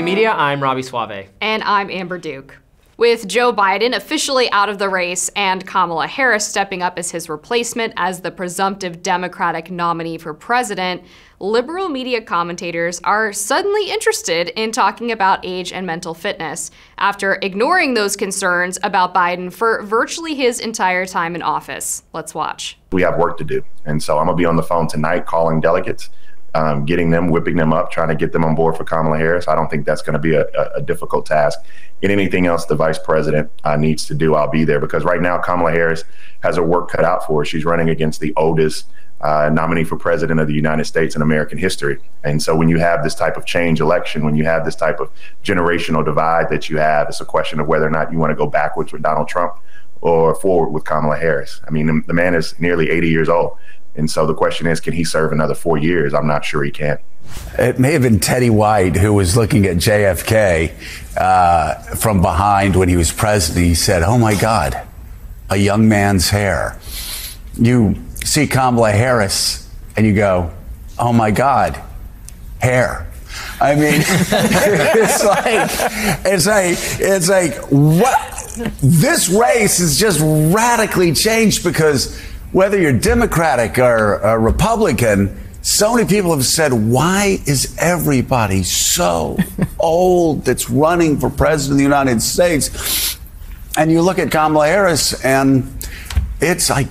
Free Media, I'm Robby Soave. And I'm Amber Duke. With Joe Biden officially out of the race and Kamala Harris stepping up as his replacement as the presumptive Democratic nominee for president, liberal media commentators are suddenly interested in talking about age and mental fitness after ignoring those concerns about Biden for virtually his entire time in office. Let's watch. We have work to do. And so I'm going to be on the phone tonight calling delegates um, getting them, whipping them up, trying to get them on board for Kamala Harris. I don't think that's going to be a, a, difficult task. And anything else the vice president uh, needs to do, I'll be there because right now Kamala Harris has her work cut out for her. She's running against the oldest uh, nominee for president of the United States in American history. And so when you have this type of change election, when you have this type of generational divide that you have, it's a question of whether or not you want to go backwards with Donald Trump or forward with Kamala Harris. I mean, the, the man is nearly 80 years old. And so the question is, can he serve another four years? I'm not sure he can. It may have been Teddy White who was looking at JFK uh, from behind when he was president. He said, Oh my God, a young man's hair. You see Kamala Harris and you go, Oh my God, hair. I mean, it's like, it's like, it's like, what? This race has just radically changed because whether you're Democratic or, or Republican, so many people have said, why is everybody so old that's running for president of the United States? And you look at Kamala Harris, and it's like,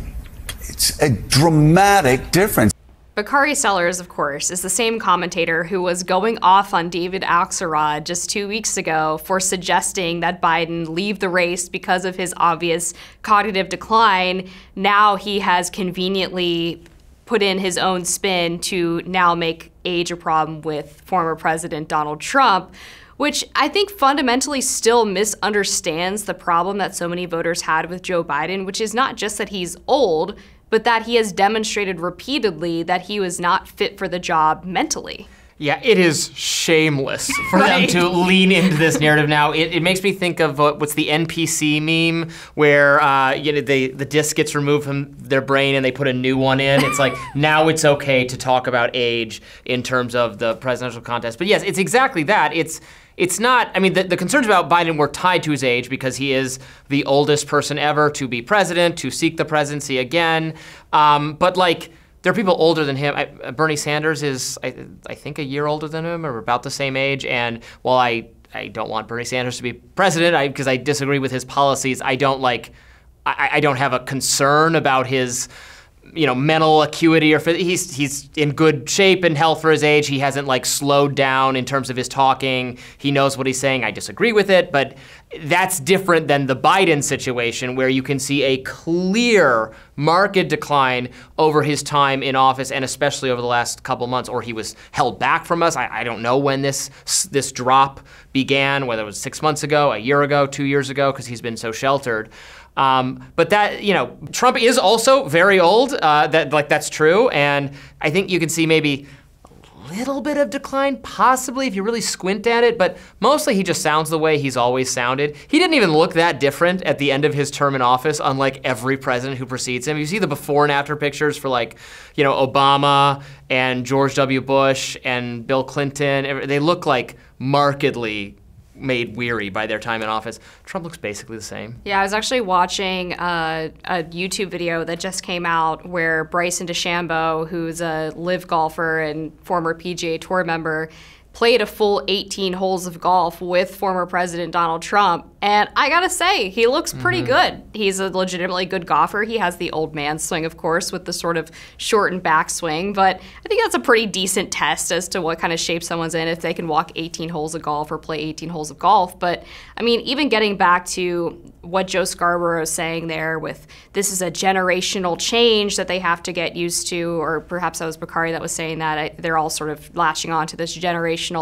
it's a dramatic difference. Bakari Sellers, of course, is the same commentator who was going off on David Axelrod just two weeks ago for suggesting that Biden leave the race because of his obvious cognitive decline. Now he has conveniently put in his own spin to now make age a problem with former President Donald Trump which I think fundamentally still misunderstands the problem that so many voters had with Joe Biden, which is not just that he's old, but that he has demonstrated repeatedly that he was not fit for the job mentally. Yeah, it is shameless for right. them to lean into this narrative now. It, it makes me think of uh, what's the NPC meme where uh, you know they, the disc gets removed from their brain and they put a new one in. It's like now it's okay to talk about age in terms of the presidential contest. But yes, it's exactly that. It's it's not, I mean, the, the, concerns about Biden were tied to his age because he is the oldest person ever to be president, to seek the presidency again. Um, but like, there are people older than him. I, uh, Bernie Sanders is, I, I, think, a year older than him or about the same age. And while I, I don't want Bernie Sanders to be president because I, I, disagree with his policies, I don't like, I, I don't have a concern about his you know mental acuity or he's he's in good shape and health for his age. He hasn't like slowed down in terms of his talking. He knows what he's saying. I disagree with it, but that's different than the Biden situation where you can see a clear market decline over his time in office and especially over the last couple months or he was held back from us. I, I don't know when this this drop began, whether it was 6 months ago, a year ago, 2 years ago because he's been so sheltered. Um, but that you know, Trump is also very old. Uh, that like that's true, and I think you can see maybe a little bit of decline, possibly if you really squint at it. But mostly he just sounds the way he's always sounded. He didn't even look that different at the end of his term in office, unlike every president who precedes him. You see the before and after pictures for like you know Obama and George W. Bush and Bill Clinton. They look like markedly made weary by their time in office. Trump looks basically the same. Yeah, I was actually watching a, a YouTube video that just came out where Bryson DeChambeau, who's a LIV golfer and former PGA Tour member, played a full 18 holes of golf with former President Donald Trump. And I gotta say, he looks pretty mm-hmm. good. He's a legitimately good golfer. He has the old man swing, of course, with the sort of shortened back swing. But I think that's a pretty decent test as to what kind of shape someone's in if they can walk 18 holes of golf or play 18 holes of golf. But I mean, even getting back to what Joe Scarborough is saying there with this is a generational change that they have to get used to, or perhaps that was Bakari that was saying that. I, they're all sort of latching on to this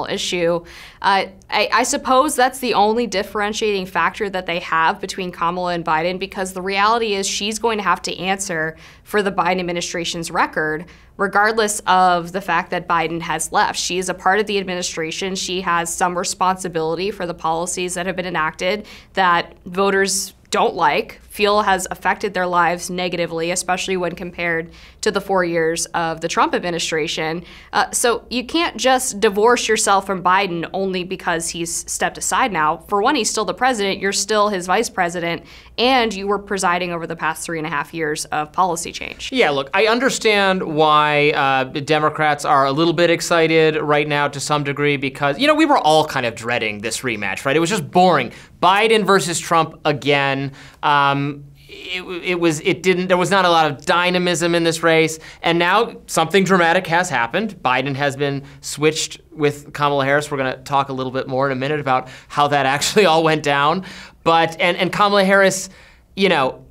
issue. Uh, I, I suppose that's the only differentiating factor that they have between Kamala and Biden because the reality is she's going to have to answer for the Biden administration's record, regardless of the fact that Biden has left. She is a part of the administration. She has some responsibility for the policies that have been enacted that voters don't like feel has affected their lives negatively, especially when compared to the four years of the Trump administration. Uh, so you can't just divorce yourself from Biden only because he's stepped aside now. For one, he's still the president, you're still his vice president, and you were presiding over the past three and a half years of policy change. Yeah, look, I understand why uh, Democrats are a little bit excited right now to some degree because, you know, we were all kind of dreading this rematch, right? It was just boring. Biden versus Trump again. Um, it, it, was it didn't there was not a lot of dynamism in this race. And now something dramatic has happened. Biden has been switched with kamala harris. We're going to talk a little bit more in a minute about how that actually all went down. But and and kamala harris you know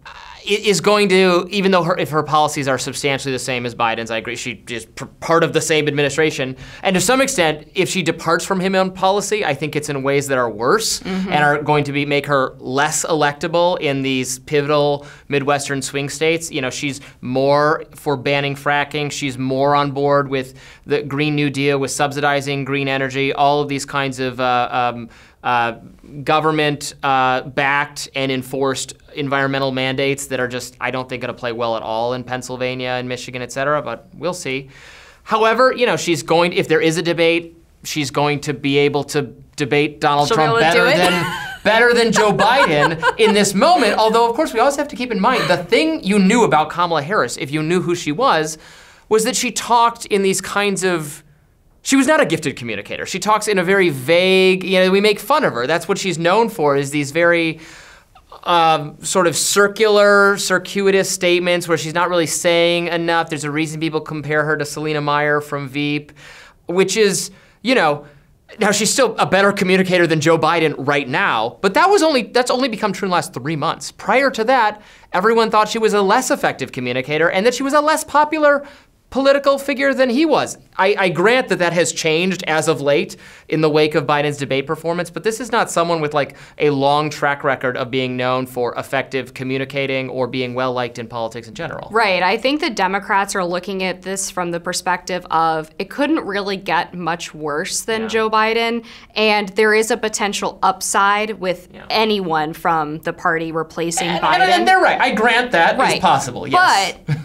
is going to, even though her, if her policies are substantially the same as Biden's, I agree, she is part of the same administration. And to some extent, if she departs from him on policy, I think it's in ways that are worse mm-hmm. and are going to be make her less electable in these pivotal Midwestern swing states. You know, she's more for banning fracking. She's more on board with the Green New Deal, with subsidizing green energy, all of these kinds of uh, um, uh, government uh, backed and enforced environmental mandates that are just, I don't think, going to play well at all in Pennsylvania and Michigan, et cetera, but we'll see. However, you know, she's going, if there is a debate, she's going to be able to debate Donald She'll Trump be better than. better than Joe Biden in this moment. Although, of course, we always have to keep in mind the thing you knew about Kamala Harris, if you knew who she was, was that she talked in these kinds of she was not a gifted communicator. She talks in a very vague, you know, we make fun of her. That's what she's known for is these very um, sort of circular, circuitous statements where she's not really saying enough. There's a reason people compare her to Selina Meyer from Veep, which is, you know, now she's still a better communicator than Joe Biden right now, but that was only that's only become true in the last three months. Prior to that, everyone thought she was a less effective communicator and that she was a less popular political figure than he was. I, I, grant that that has changed as of late in the wake of Biden's debate performance, but this is not someone with like a long track record of being known for effective communicating or being well liked in politics in general. Right. I think the Democrats are looking at this from the perspective of it couldn't really get much worse than yeah. Joe Biden, and there is a potential upside with yeah. anyone from the party replacing and, Biden. And, and, they're right. I grant that right. is possible. Yes. But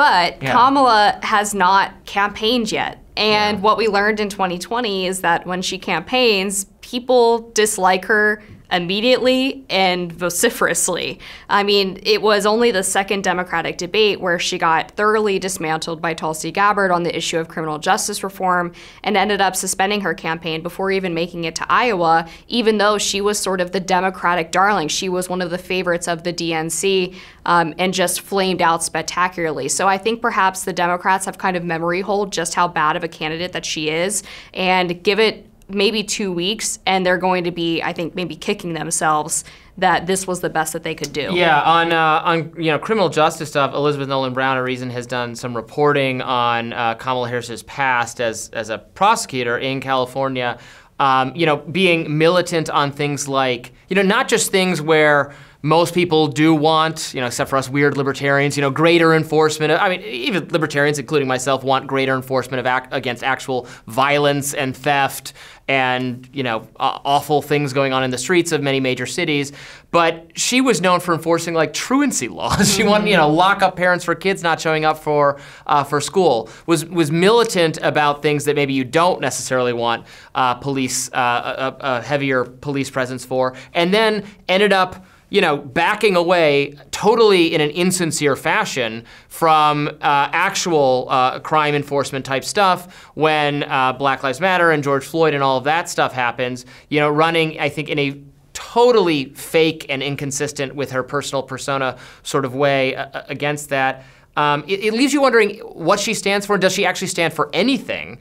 But yeah. Kamala has not campaigned yet. And yeah. what we learned in 2020 is that when she campaigns, people dislike her immediately and vociferously. I mean, it was only the second Democratic debate where she got thoroughly dismantled by Tulsi Gabbard on the issue of criminal justice reform and ended up suspending her campaign before even making it to Iowa, even though she was sort of the Democratic darling. She was one of the favorites of the DNC um, and just flamed out spectacularly. So I think perhaps the Democrats have kind of memory hold just how bad of a candidate that she is and give it maybe two weeks, and they're going to be, I think, maybe kicking themselves that this was the best that they could do. Yeah, on uh, on you know criminal justice stuff, Elizabeth Nolan Brown a Reason has done some reporting on uh, Kamala Harris's past as as a prosecutor in California. Um, you know, being militant on things like you know not just things where most people do want, you know, except for us weird libertarians, you know, greater enforcement. I mean, even libertarians, including myself, want greater enforcement of ac- against actual violence and theft and you know uh, awful things going on in the streets of many major cities. But she was known for enforcing like truancy laws. she wanted you know lock up parents for kids not showing up for uh, for school. Was was militant about things that maybe you don't necessarily want uh, police uh, a, a heavier police presence for, and then ended up you know, backing away totally in an insincere fashion from uh, actual uh, crime enforcement type stuff when uh, Black Lives Matter and George Floyd and all of that stuff happens, you know, running, I think, in a totally fake and inconsistent with her personal persona sort of way uh, uh, against that. Um, it, it leaves you wondering what she stands for. and Does she actually stand for anything?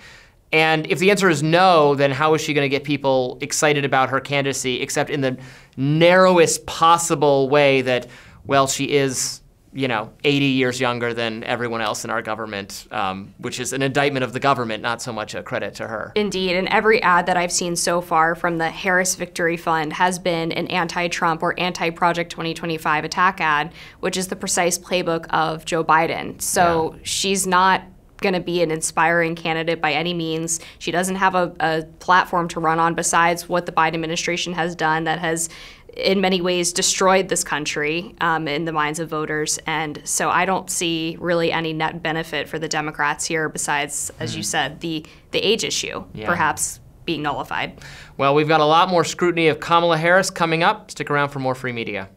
And if the answer is no, then how is she going to get people excited about her candidacy, except in the narrowest possible way that, well, she is, you know, 80 years younger than everyone else in our government, um, which is an indictment of the government, not so much a credit to her. Indeed. And every ad that I've seen so far from the Harris Victory Fund has been an anti Trump or anti Project 2025 attack ad, which is the precise playbook of Joe Biden. So yeah. she's not going to be an inspiring candidate by any means. She doesn't have a, a, platform to run on besides what the Biden administration has done that has in many ways destroyed this country um, in the minds of voters. And so I don't see really any net benefit for the Democrats here besides, as you said, the, the age issue Yeah. perhaps being nullified. Well, we've got a lot more scrutiny of Kamala Harris coming up. Stick around for more free media.